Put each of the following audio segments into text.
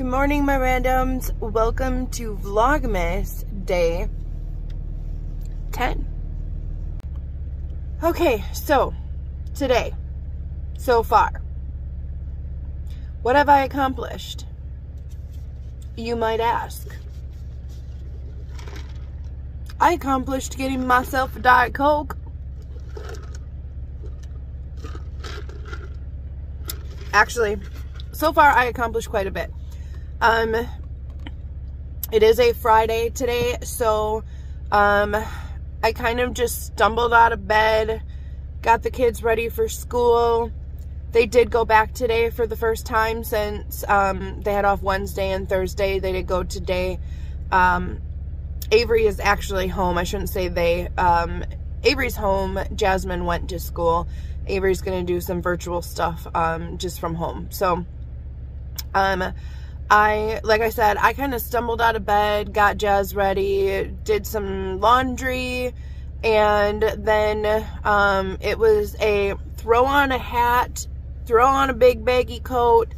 Good morning, my randoms. Welcome to Vlogmas day 10. Okay, so today, so far, what have I accomplished? You might ask. I accomplished getting myself a Diet Coke. Actually, so far I accomplished quite a bit. Um, it is a Friday today, so um, I kind of just stumbled out of bed, got the kids ready for school. They did go back today for the first time since um, they had off Wednesday and Thursday. They did go today. Um, Avery is actually home. I shouldn't say they. Um, Avery's home. Jasmine went to school. Avery's going to do some virtual stuff um, just from home. So, um, I, like I said, I kind of stumbled out of bed, got Jazz ready, did some laundry, and then um, it was a throw on a hat, throw on a big baggy coat,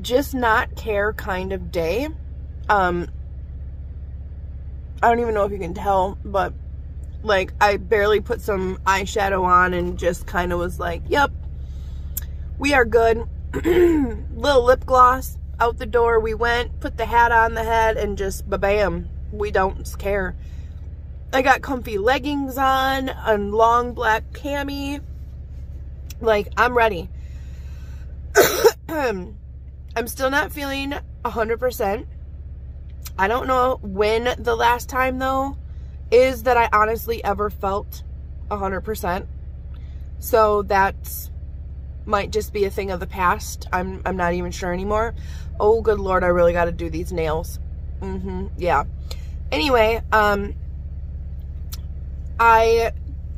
just not care kind of day. Um, I don't even know if you can tell, but like I barely put some eyeshadow on and just kind of was like, yep, we are good. Little lip gloss, out the door we went, put the hat on the head, and just ba-bam, we don't care. I got comfy leggings on, a long black cami. Like, I'm ready. I'm still not feeling 100%. I don't know when the last time, though, is that I honestly ever felt 100%. So that's might just be a thing of the past. I'm, I'm not even sure anymore. Oh, good Lord, I really got to do these nails. Mm-hmm, yeah. Anyway, um, I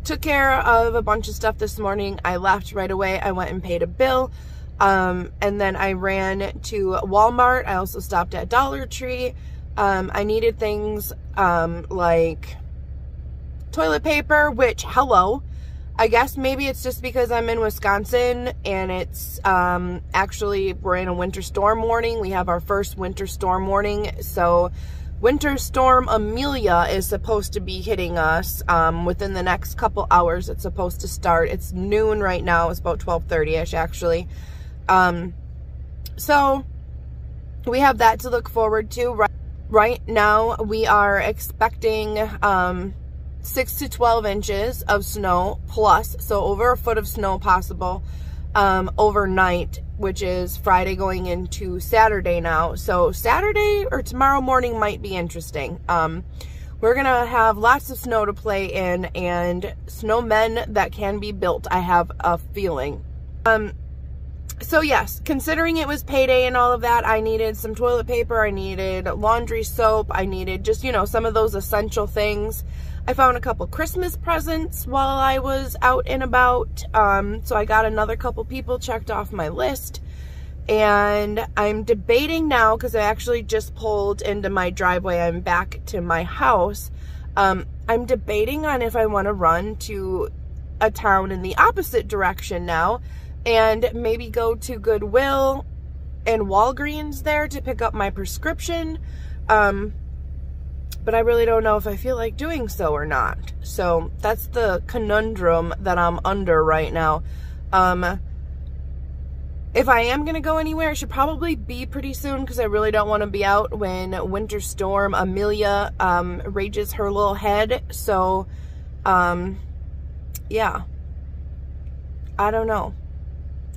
took care of a bunch of stuff this morning. I left right away. I went and paid a bill. Um, and then I ran to Walmart. I also stopped at Dollar Tree. Um, I needed things, um, like toilet paper, which, hello, I guess maybe it's just because I'm in Wisconsin and it's um, actually, we're in a winter storm warning. We have our first winter storm warning. So winter storm Amelia is supposed to be hitting us um, within the next couple hours. It's supposed to start. It's noon right now. It's about 1230ish actually. Um, so we have that to look forward to. Right, right now we are expecting 6 to 12 inches of snow plus, so over a foot of snow possible um, overnight, which is Friday going into Saturday now. So Saturday or tomorrow morning might be interesting. Um, we're going to have lots of snow to play in and snowmen that can be built, I have a feeling. Um, so yes, considering it was payday and all of that, I needed some toilet paper, I needed laundry soap, I needed just, you know, some of those essential things. I found a couple Christmas presents while I was out and about. Um, so I got another couple people checked off my list. And I'm debating now, because I actually just pulled into my driveway. I'm back to my house. Um, I'm debating on if I want to run to a town in the opposite direction now and maybe go to Goodwill and Walgreens there to pick up my prescription. Um, but I really don't know if I feel like doing so or not. So that's the conundrum that I'm under right now. Um, if I am going to go anywhere, it should probably be pretty soon because I really don't want to be out when Winter Storm Amelia um, rages her little head. So, um, yeah. I don't know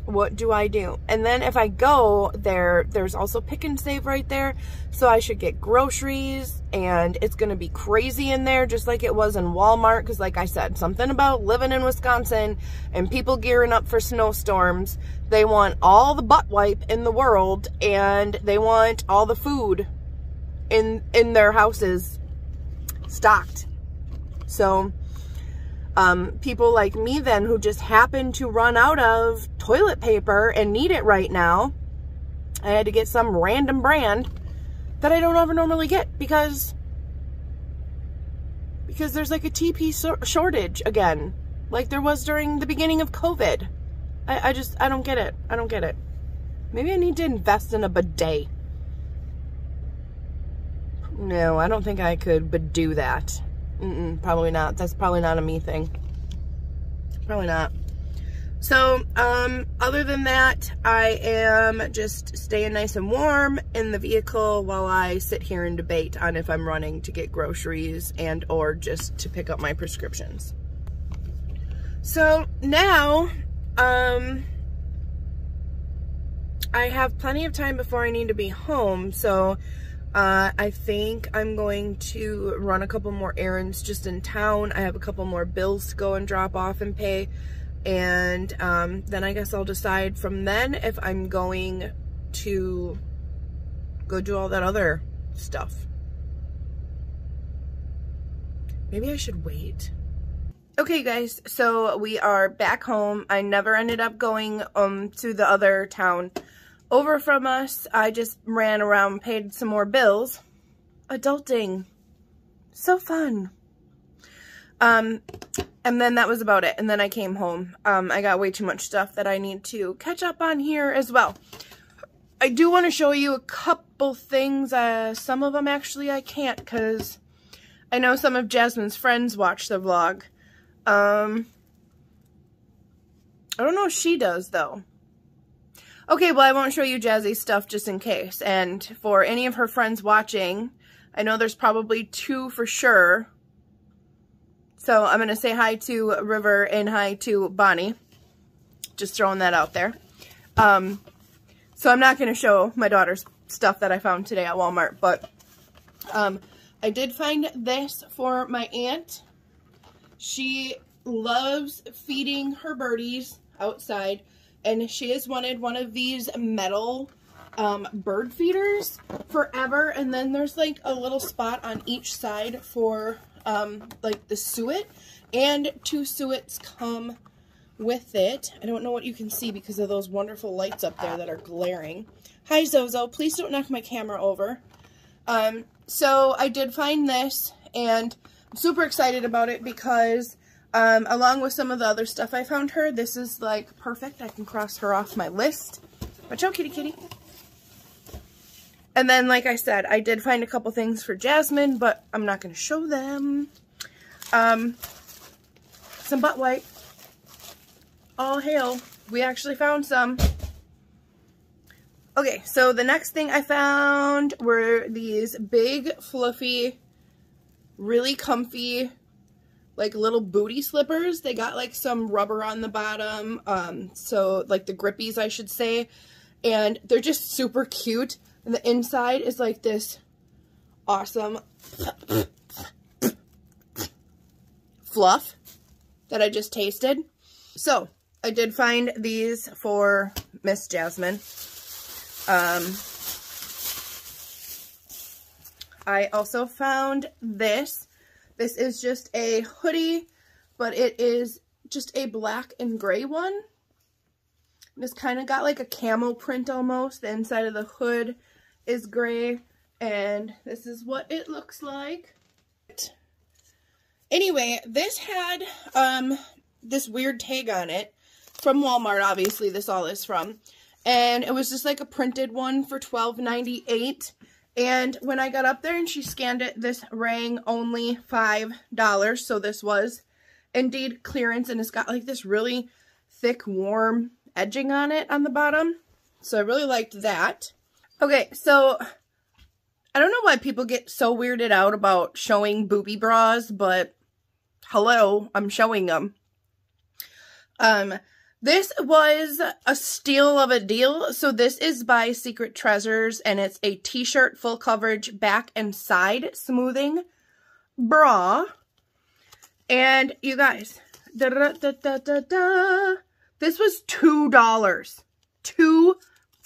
what do I do? And then if I go there, there's also pick and save right there. So I should get groceries and it's going to be crazy in there just like it was in Walmart. Because like I said, something about living in Wisconsin and people gearing up for snowstorms. They want all the butt wipe in the world and they want all the food in, in their houses stocked. So um, people like me then who just happen to run out of toilet paper and need it right now. I had to get some random brand that I don't ever normally get because because there's like a TP shortage again, like there was during the beginning of COVID. I, I just, I don't get it. I don't get it. Maybe I need to invest in a bidet. No, I don't think I could but do that. Mm -mm, probably not. That's probably not a me thing. Probably not. So, um, other than that, I am just staying nice and warm in the vehicle while I sit here and debate on if I'm running to get groceries and or just to pick up my prescriptions. So now, um, I have plenty of time before I need to be home. So, uh, I think I'm going to run a couple more errands just in town. I have a couple more bills to go and drop off and pay and um, then I guess I'll decide from then if I'm going to go do all that other stuff. Maybe I should wait. Okay guys, so we are back home. I never ended up going um to the other town over from us. I just ran around, paid some more bills. Adulting. So fun. Um, and then that was about it. And then I came home. Um, I got way too much stuff that I need to catch up on here as well. I do want to show you a couple things. Uh, some of them actually I can't because I know some of Jasmine's friends watch the vlog. Um, I don't know if she does though. Okay, well I won't show you Jazzy's stuff just in case. And for any of her friends watching, I know there's probably two for sure so I'm going to say hi to River and hi to Bonnie. Just throwing that out there. Um, so I'm not going to show my daughter's stuff that I found today at Walmart, but um, I did find this for my aunt. She loves feeding her birdies outside, and she has wanted one of these metal um, bird feeders forever, and then there's like a little spot on each side for um, like the suet and two suets come with it. I don't know what you can see because of those wonderful lights up there that are glaring. Hi Zozo, please don't knock my camera over. Um, so I did find this and I'm super excited about it because um, along with some of the other stuff I found her, this is like perfect. I can cross her off my list. Watch out, kitty kitty. And then, like I said, I did find a couple things for Jasmine, but I'm not going to show them. Um, some butt wipe. All hail. We actually found some. Okay, so the next thing I found were these big, fluffy, really comfy, like little booty slippers. They got like some rubber on the bottom, um, so like the grippies, I should say. And they're just super cute. And the inside is like this awesome fluff that I just tasted. So, I did find these for Miss Jasmine. Um, I also found this. This is just a hoodie, but it is just a black and gray one. It's kind of got like a camel print almost. The inside of the hood is gray and this is what it looks like. Anyway, this had um, this weird tag on it from Walmart, obviously this all is from. And it was just like a printed one for $12.98. And when I got up there and she scanned it, this rang only $5. So this was indeed clearance and it's got like this really thick, warm edging on it on the bottom. So I really liked that. Okay, so I don't know why people get so weirded out about showing booby bras, but hello, I'm showing them. Um, this was a steal of a deal. So this is by Secret Treasures and it's a t-shirt full coverage back and side smoothing bra. And you guys, da da da. This was $2. Two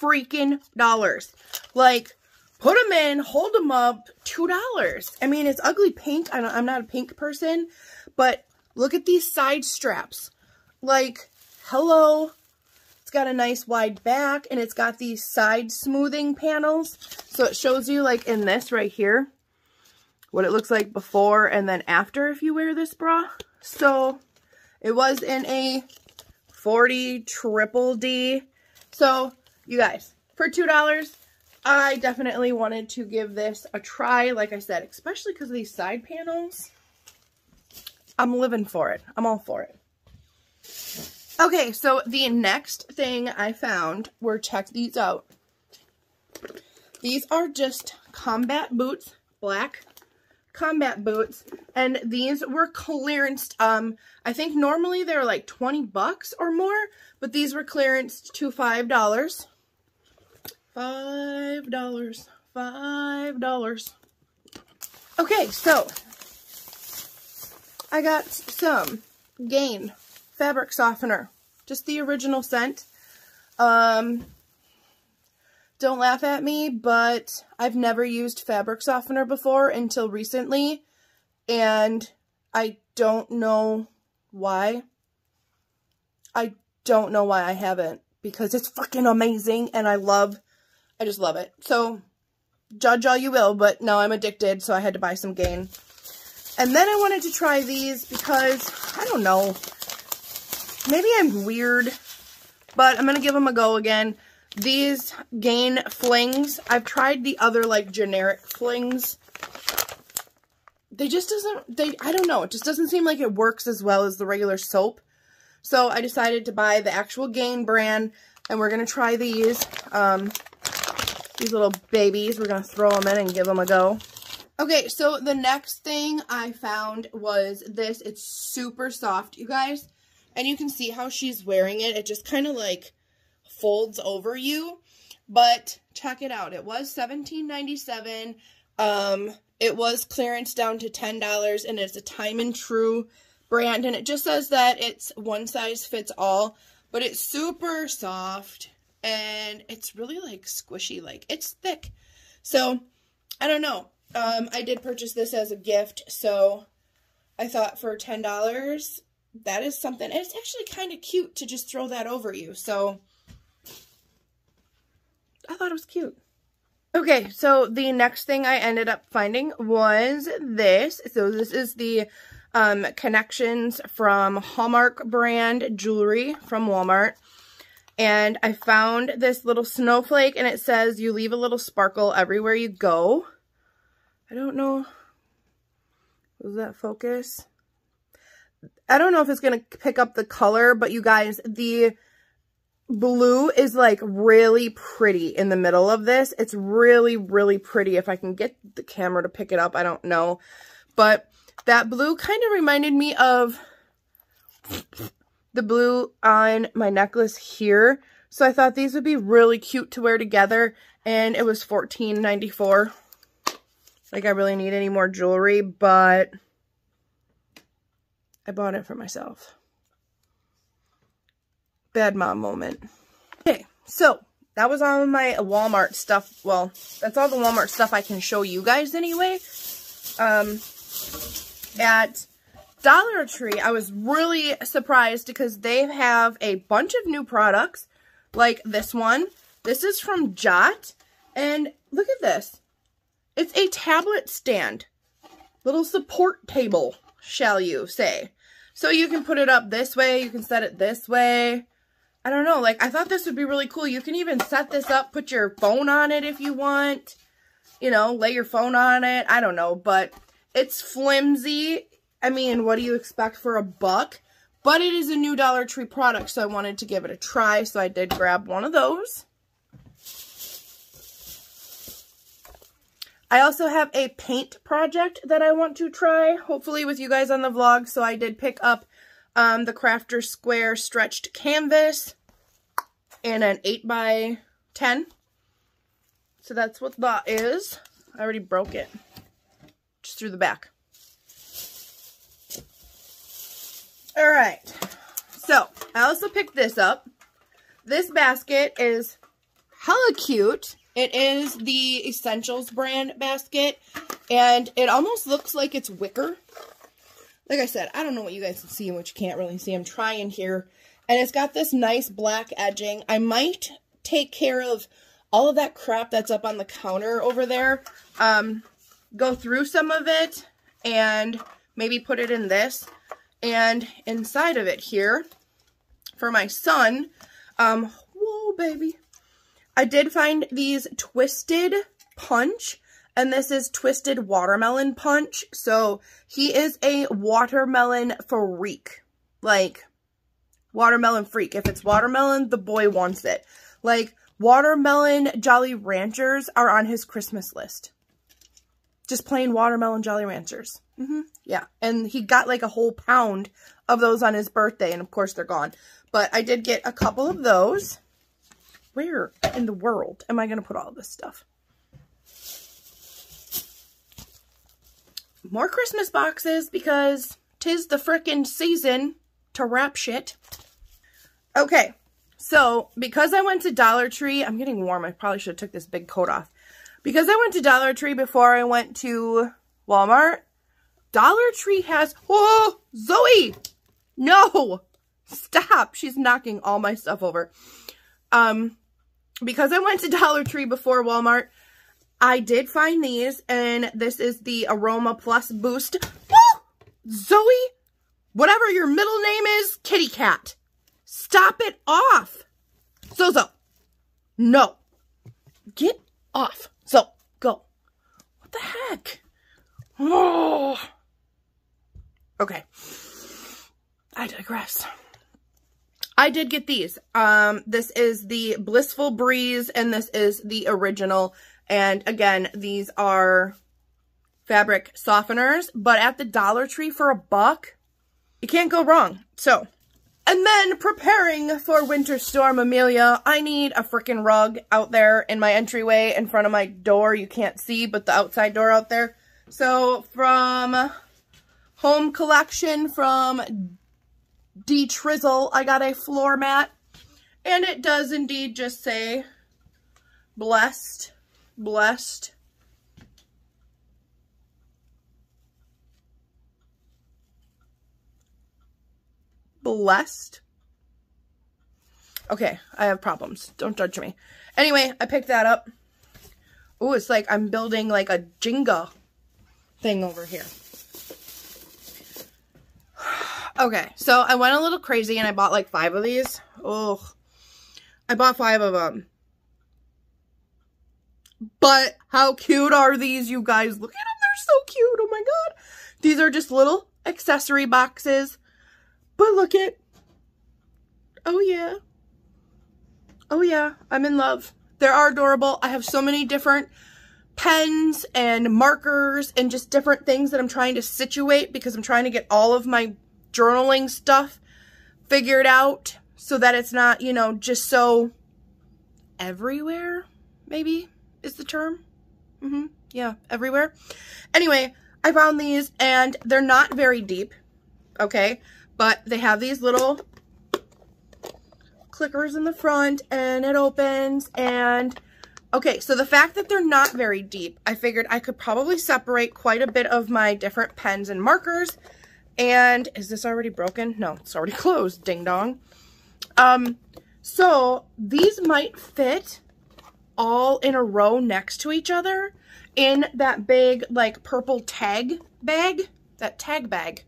freaking dollars. Like, put them in, hold them up, $2. I mean, it's ugly pink. I am not a pink person, but look at these side straps. Like, hello. It's got a nice wide back, and it's got these side smoothing panels. So it shows you, like, in this right here, what it looks like before and then after if you wear this bra. So, it was in a 40 triple D. So, you guys, for $2, I definitely wanted to give this a try, like I said, especially because of these side panels. I'm living for it. I'm all for it. Okay, so the next thing I found were, check these out. These are just combat boots, black combat boots, and these were clearanced. Um, I think normally they're like 20 bucks or more, but these were clearanced to $5. Five dollars. Five dollars. Okay, so I got some Gain fabric softener. Just the original scent. Um, don't laugh at me, but I've never used fabric softener before until recently. And I don't know why. I don't know why I haven't. Because it's freaking amazing and I love I just love it. So, judge all you will, but now I'm addicted, so I had to buy some Gain. And then I wanted to try these because, I don't know, maybe I'm weird, but I'm going to give them a go again. These Gain Flings, I've tried the other, like, generic Flings. They just doesn't, they, I don't know, it just doesn't seem like it works as well as the regular soap. So I decided to buy the actual Gain brand, and we're going to try these. Um, these little babies. We're going to throw them in and give them a go. Okay, so the next thing I found was this. It's super soft, you guys. And you can see how she's wearing it. It just kind of like folds over you. But check it out. It was $17.97. Um, it was clearance down to $10 and it's a Time and Tru brand. And it just says that it's one size fits all. But it's super soft and it's really like squishy, like it's thick. So I don't know. Um, I did purchase this as a gift, so I thought for ten dollars that is something. And It's actually kind of cute to just throw that over you. So I thought it was cute. Okay, so the next thing I ended up finding was this. So this is the um, Connections from Hallmark brand jewelry from Walmart. And I found this little snowflake and it says you leave a little sparkle everywhere you go. I don't know. Was that focus? I don't know if it's going to pick up the color, but you guys, the blue is like really pretty in the middle of this. It's really, really pretty. If I can get the camera to pick it up, I don't know. But that blue kind of reminded me of the blue on my necklace here. So I thought these would be really cute to wear together. And it was $14.94. Like I really need any more jewelry, but I bought it for myself. Bad mom moment. Okay, so that was all my Walmart stuff. Well, that's all the Walmart stuff I can show you guys anyway. Um, at Dollar Tree, I was really surprised because they have a bunch of new products like this one. This is from Jot. And look at this. It's a tablet stand. Little support table, shall you say. So you can put it up this way. You can set it this way. I don't know. Like, I thought this would be really cool. You can even set this up, put your phone on it if you want. You know, lay your phone on it. I don't know. But it's flimsy. I mean, what do you expect for a buck? But it is a new Dollar Tree product, so I wanted to give it a try, so I did grab one of those. I also have a paint project that I want to try, hopefully with you guys on the vlog, so I did pick up um, the Crafter Square Stretched Canvas and an 8 by 10 So that's what that is. I already broke it. Just through the back. All right. So, I also picked this up. This basket is hella cute. It is the Essentials brand basket, and it almost looks like it's wicker. Like I said, I don't know what you guys can see and what you can't really see. I'm trying here. And it's got this nice black edging. I might take care of all of that crap that's up on the counter over there. Um, go through some of it and maybe put it in this. And inside of it here, for my son, um, whoa, baby, I did find these Twisted Punch, and this is Twisted Watermelon Punch. So he is a watermelon freak. Like, watermelon freak. If it's watermelon, the boy wants it. Like, watermelon Jolly Ranchers are on his Christmas list. Just plain watermelon Jolly Ranchers. Mm -hmm. Yeah. And he got like a whole pound of those on his birthday. And of course they're gone. But I did get a couple of those. Where in the world am I going to put all this stuff? More Christmas boxes because tis the frickin' season to wrap shit. Okay, so because I went to Dollar Tree, I'm getting warm. I probably should have took this big coat off. Because I went to Dollar Tree before I went to Walmart, Dollar Tree has, oh, Zoe, no, stop. She's knocking all my stuff over. Um, because I went to Dollar Tree before Walmart, I did find these, and this is the Aroma Plus Boost. Woo! Zoe, whatever your middle name is, kitty cat. Stop it off. Zozo. No. Get off. So, go. What the heck? Oh. Okay. I digress. I did get these. Um, this is the Blissful Breeze, and this is the original. And again, these are fabric softeners, but at the Dollar Tree for a buck, you can't go wrong. So, and then preparing for Winter Storm Amelia, I need a freaking rug out there in my entryway in front of my door. You can't see, but the outside door out there. So from Home Collection from de-trizzle, I got a floor mat. And it does indeed just say, blessed, blessed. Blessed. Okay, I have problems. Don't judge me. Anyway, I picked that up. Oh, it's like I'm building like a Jenga thing over here. Okay, so I went a little crazy and I bought like five of these. Oh, I bought five of them. But how cute are these, you guys? Look at them. They're so cute. Oh my god. These are just little accessory boxes. But look at. Oh yeah. Oh yeah. I'm in love. They are adorable. I have so many different pens and markers and just different things that I'm trying to situate because I'm trying to get all of my journaling stuff figured out so that it's not, you know, just so everywhere, maybe is the term. Mm-hmm. Yeah, everywhere. Anyway, I found these and they're not very deep, okay? But they have these little clickers in the front and it opens and okay so the fact that they're not very deep I figured I could probably separate quite a bit of my different pens and markers and is this already broken? No, it's already closed, ding dong. Um, so these might fit all in a row next to each other in that big like purple tag bag, that tag bag,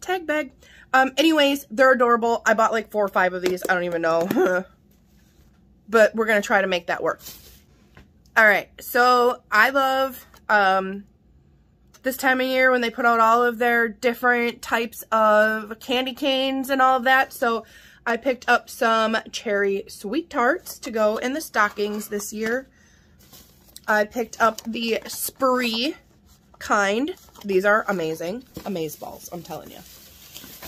tag bag. Um, anyways, they're adorable. I bought like four or five of these. I don't even know. but we're going to try to make that work. All right. So I love, um, this time of year when they put out all of their different types of candy canes and all of that. So I picked up some cherry SweeTarts to go in the stockings this year. I picked up the Spree kind. These are amazing. Amaze balls, I'm telling you.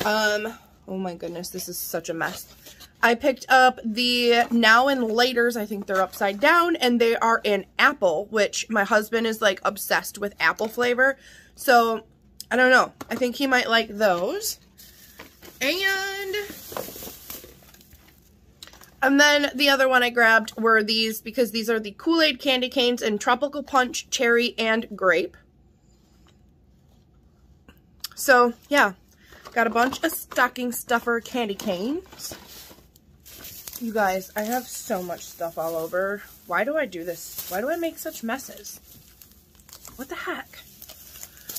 Um, oh my goodness, this is such a mess. I picked up the Now and Laters. I think they're upside down. And they are in apple, which my husband is like obsessed with apple flavor. So, I don't know. I think he might like those. And... And then the other one I grabbed were these because these are the Kool-Aid candy canes in Tropical Punch, Cherry, and Grape. So, yeah. Got a bunch of stocking stuffer candy canes. You guys, I have so much stuff all over. Why do I do this? Why do I make such messes? What the heck?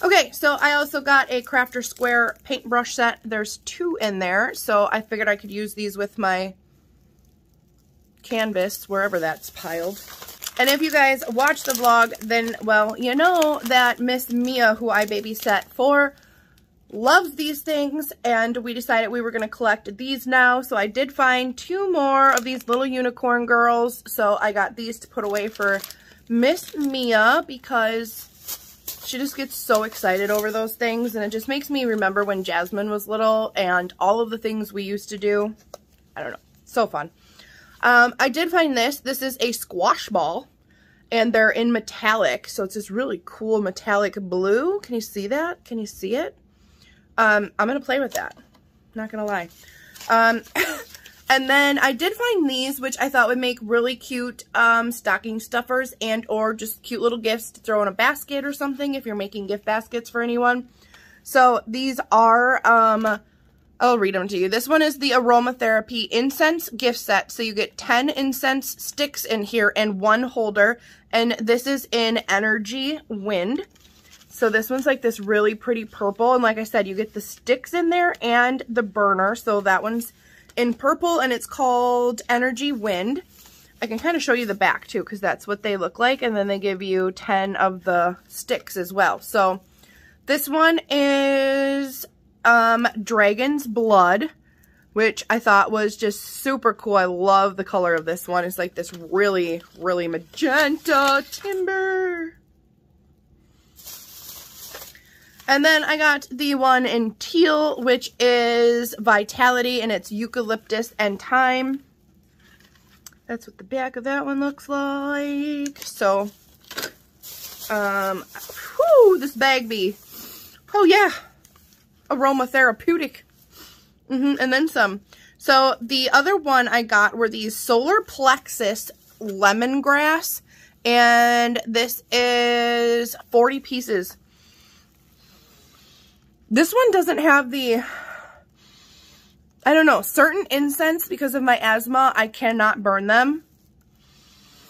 Okay, so I also got a Crafter Square paintbrush set. There's two in there, so I figured I could use these with my canvas, wherever that's piled. And if you guys watch the vlog, then, well, you know that Miss Mia, who I babysat for, loves these things. And we decided we were going to collect these now. So I did find two more of these little unicorn girls. So I got these to put away for Miss Mia because she just gets so excited over those things. And it just makes me remember when Jasmine was little and all of the things we used to do. I don't know. So fun. Um, I did find this. This is a squash ball. And they're in metallic. So it's this really cool metallic blue. Can you see that? Can you see it? Um, I'm going to play with that. Not going to lie. Um, and then I did find these, which I thought would make really cute um, stocking stuffers and or just cute little gifts to throw in a basket or something if you're making gift baskets for anyone. So these are um, I'll read them to you. This one is the Aromatherapy Incense Gift Set. So you get 10 incense sticks in here and one holder. And this is in Energy Wind. So this one's like this really pretty purple. And like I said, you get the sticks in there and the burner. So that one's in purple and it's called Energy Wind. I can kind of show you the back too because that's what they look like. And then they give you 10 of the sticks as well. So this one is um, Dragon's Blood, which I thought was just super cool. I love the color of this one. It's like this really, really magenta timber. And then I got the one in teal, which is Vitality, and it's Eucalyptus and Thyme. That's what the back of that one looks like. So, um, whew, this bag be. Oh, yeah aromatherapeutic. Mm -hmm, and then some. So the other one I got were these solar plexus lemongrass. And this is 40 pieces. This one doesn't have the, I don't know, certain incense because of my asthma, I cannot burn them.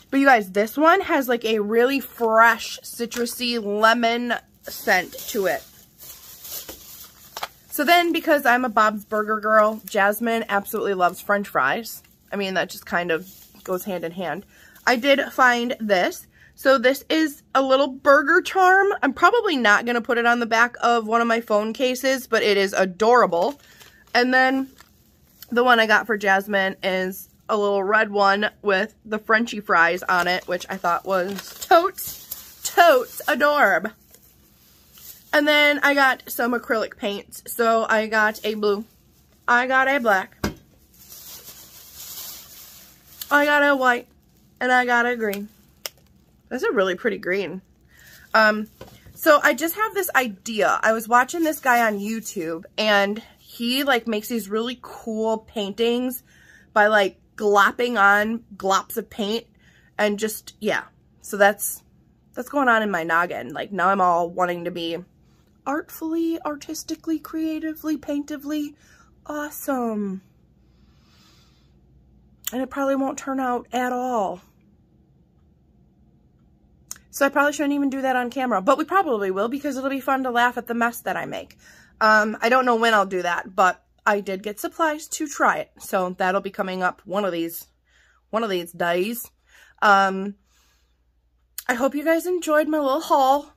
But you guys, this one has like a really fresh, citrusy lemon scent to it. So then, because I'm a Bob's Burger girl, Jasmine absolutely loves french fries. I mean, that just kind of goes hand in hand. I did find this. So this is a little burger charm. I'm probably not going to put it on the back of one of my phone cases, but it is adorable. And then the one I got for Jasmine is a little red one with the Frenchy fries on it, which I thought was totes, totes adorable. And then I got some acrylic paints. So I got a blue. I got a black. I got a white. And I got a green. That's a really pretty green. Um, so I just have this idea. I was watching this guy on YouTube and he like makes these really cool paintings by like glopping on glops of paint and just, yeah. So that's, that's going on in my noggin. Like now I'm all wanting to be artfully, artistically, creatively, paintively awesome. And it probably won't turn out at all. So I probably shouldn't even do that on camera, but we probably will because it'll be fun to laugh at the mess that I make. Um, I don't know when I'll do that, but I did get supplies to try it. So that'll be coming up one of these, one of these days. Um, I hope you guys enjoyed my little haul.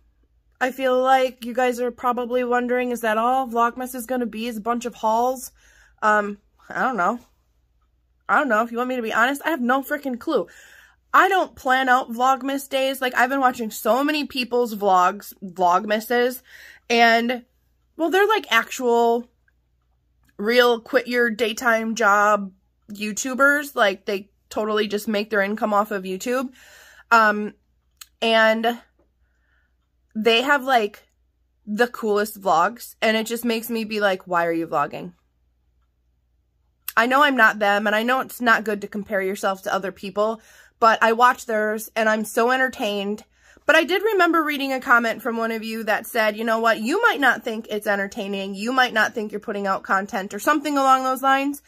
I feel like you guys are probably wondering, is that all Vlogmas is going to be is a bunch of hauls? Um, I don't know. I don't know. If you want me to be honest, I have no freaking clue. I don't plan out Vlogmas days. Like, I've been watching so many people's vlogs, Vlogmases, and, well, they're like actual, real quit your daytime job YouTubers. Like, they totally just make their income off of YouTube. Um, and they have like the coolest vlogs and it just makes me be like, why are you vlogging? I know I'm not them and I know it's not good to compare yourself to other people, but I watch theirs and I'm so entertained. But I did remember reading a comment from one of you that said, you know what, you might not think it's entertaining. You might not think you're putting out content or something along those lines.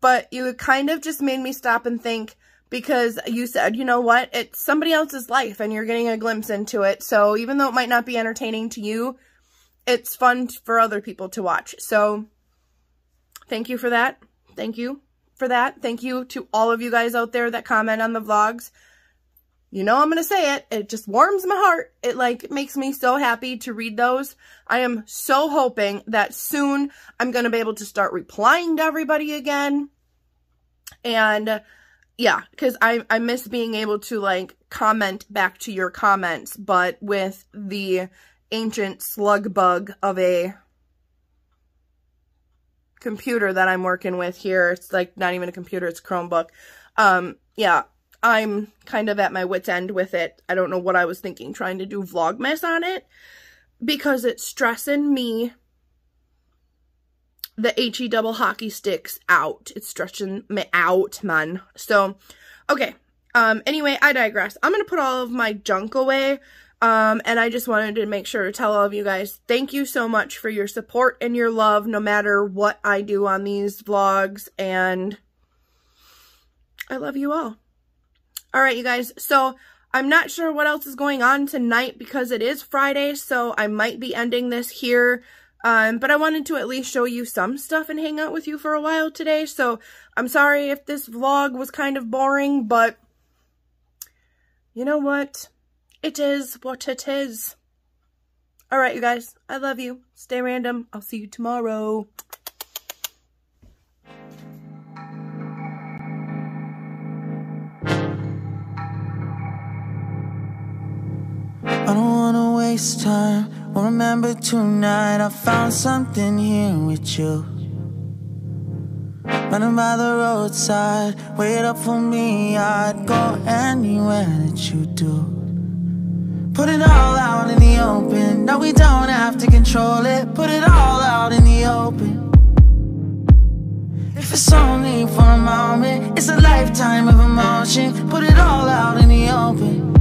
But you kind of just made me stop and think, because you said, you know what, it's somebody else's life and you're getting a glimpse into it. So even though it might not be entertaining to you, it's fun for other people to watch. So thank you for that. Thank you. For that. Thank you to all of you guys out there that comment on the vlogs. You know I'm going to say it. It just warms my heart. It like makes me so happy to read those. I am so hoping that soon I'm going to be able to start replying to everybody again. And yeah, because I, I miss being able to like comment back to your comments, but with the ancient slug bug of a computer that I'm working with here. It's like not even a computer, it's Chromebook. Um, yeah, I'm kind of at my wit's end with it. I don't know what I was thinking trying to do Vlogmas on it because it's stressing me the HE double hockey sticks out. It's stretching me out, man. So, okay. Um, anyway, I digress. I'm going to put all of my junk away. Um, and I just wanted to make sure to tell all of you guys, thank you so much for your support and your love, no matter what I do on these vlogs, and I love you all. All right, you guys, so I'm not sure what else is going on tonight because it is Friday, so I might be ending this here. Um, but I wanted to at least show you some stuff and hang out with you for a while today. So I'm sorry if this vlog was kind of boring, but you know what? It is what it is. All right, you guys. I love you. Stay random. I'll see you tomorrow. I don't wanna waste time. Well, remember tonight I found something here with you. Running by the roadside, wait up for me. I'd go anywhere that you do. Put it all out in the open. No, we don't have to control it. Put it all out in the open. If it's only for a moment, it's a lifetime of emotion. Put it all out in the open.